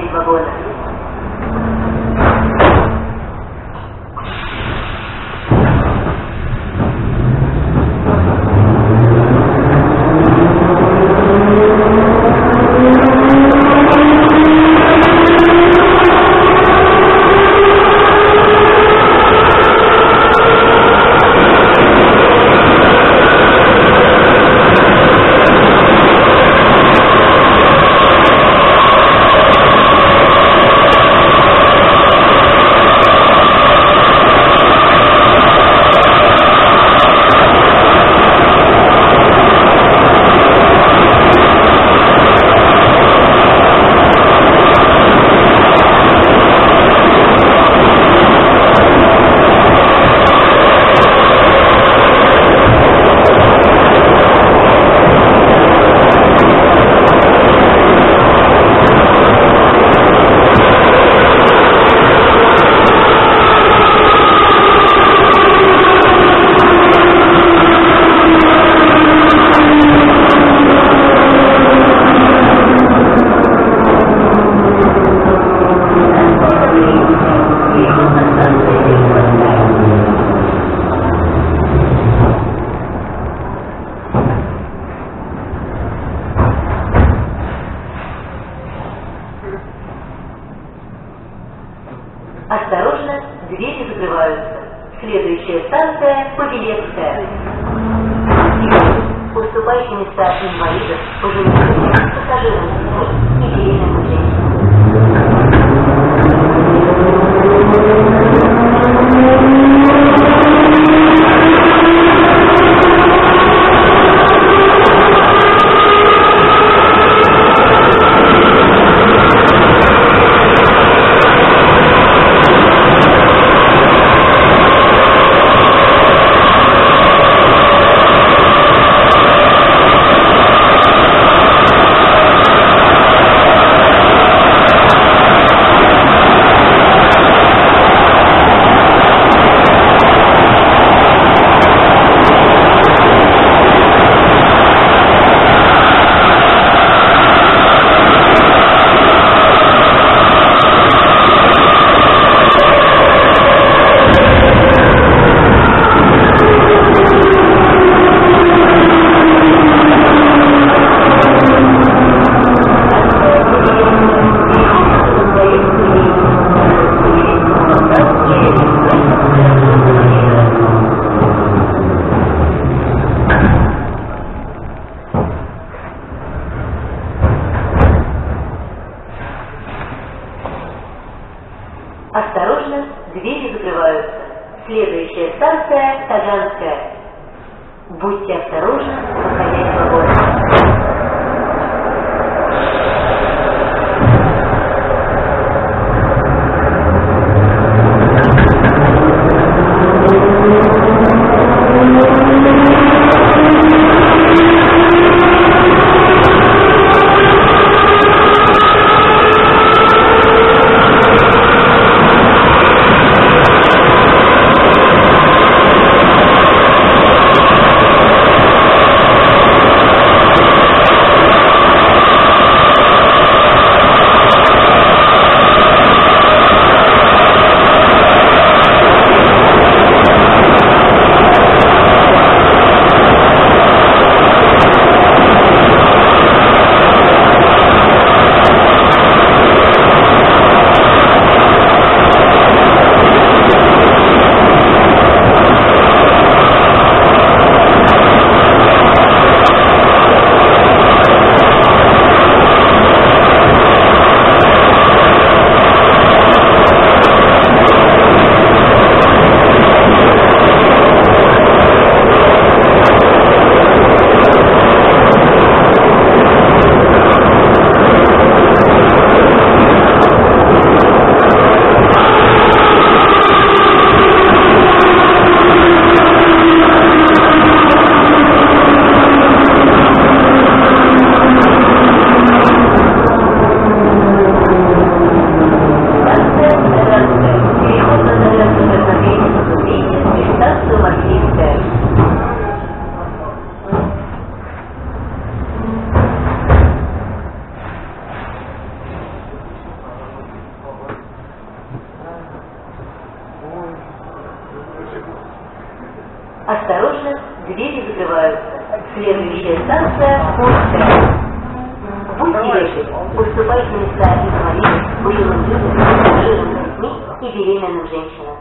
выходя из следующая станция Фонтен. Будьте вежливы, уступайте места инвалидам, пожилым людям, пожилым и беременным женщинам.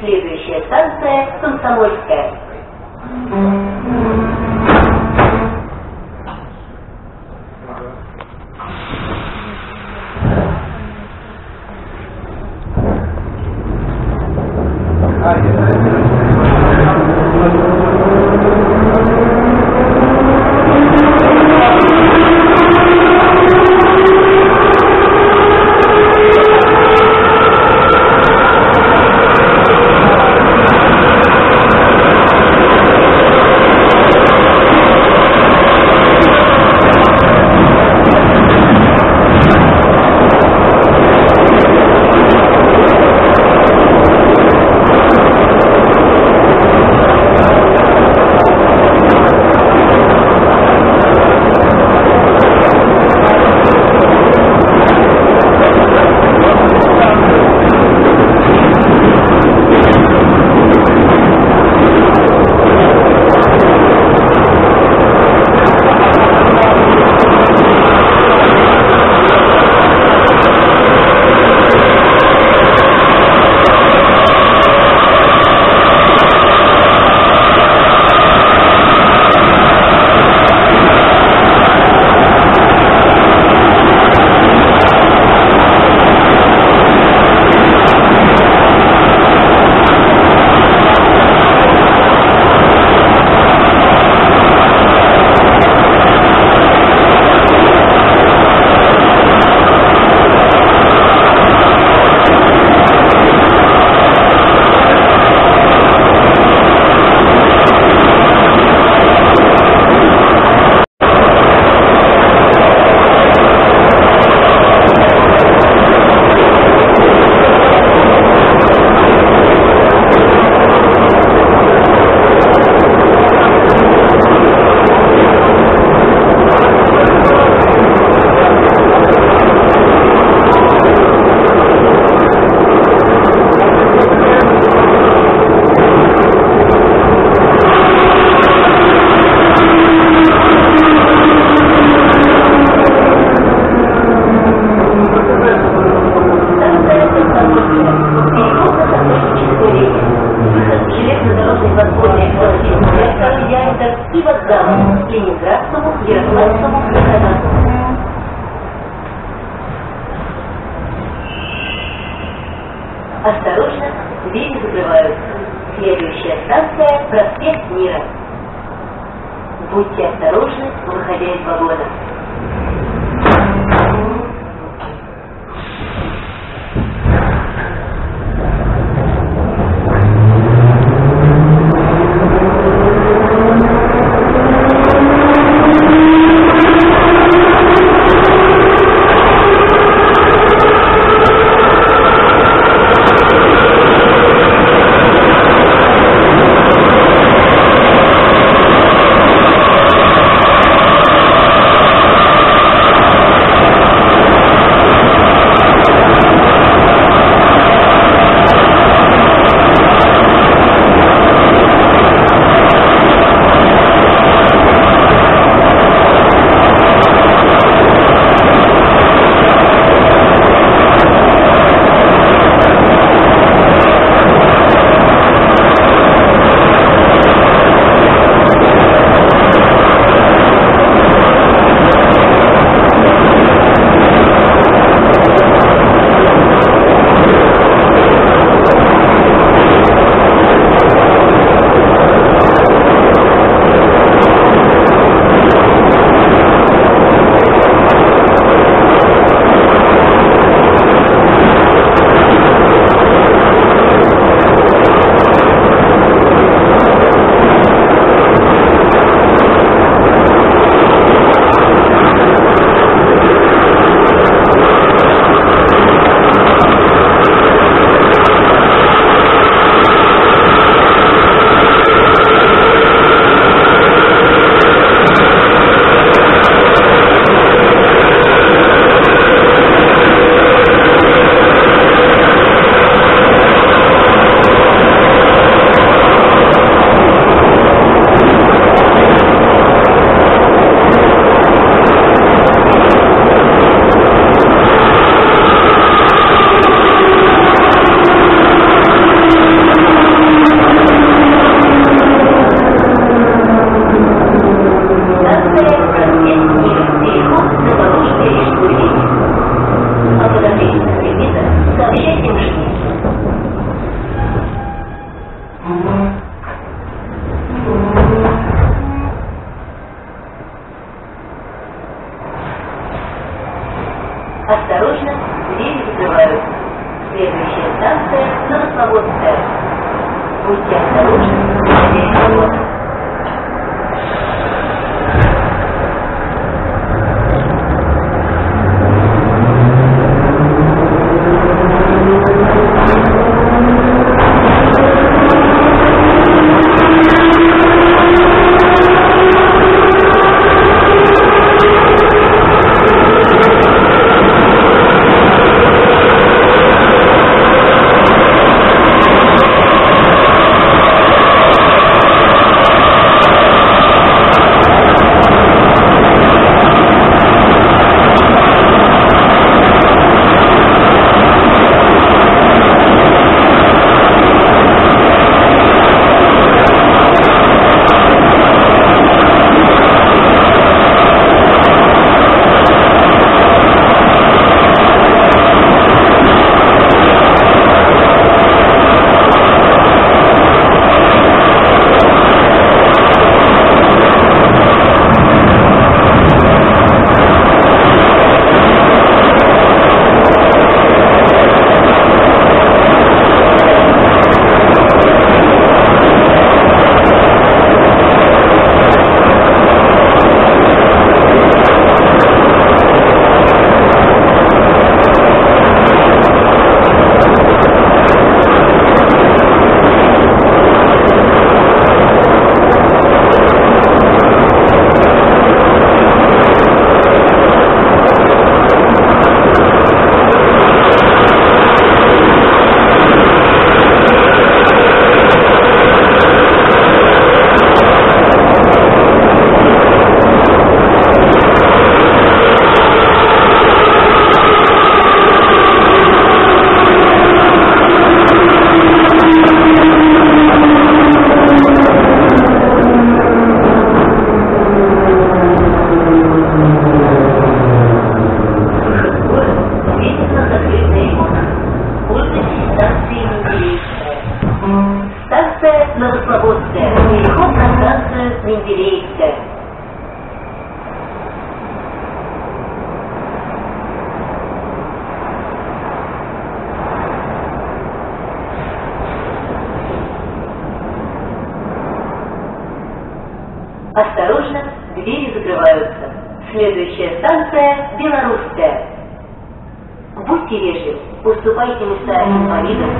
Следующая станция Комсомольская.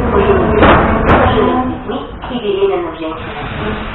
Инвалидам, пожилым, пожилым с детьми и беременным женщинам.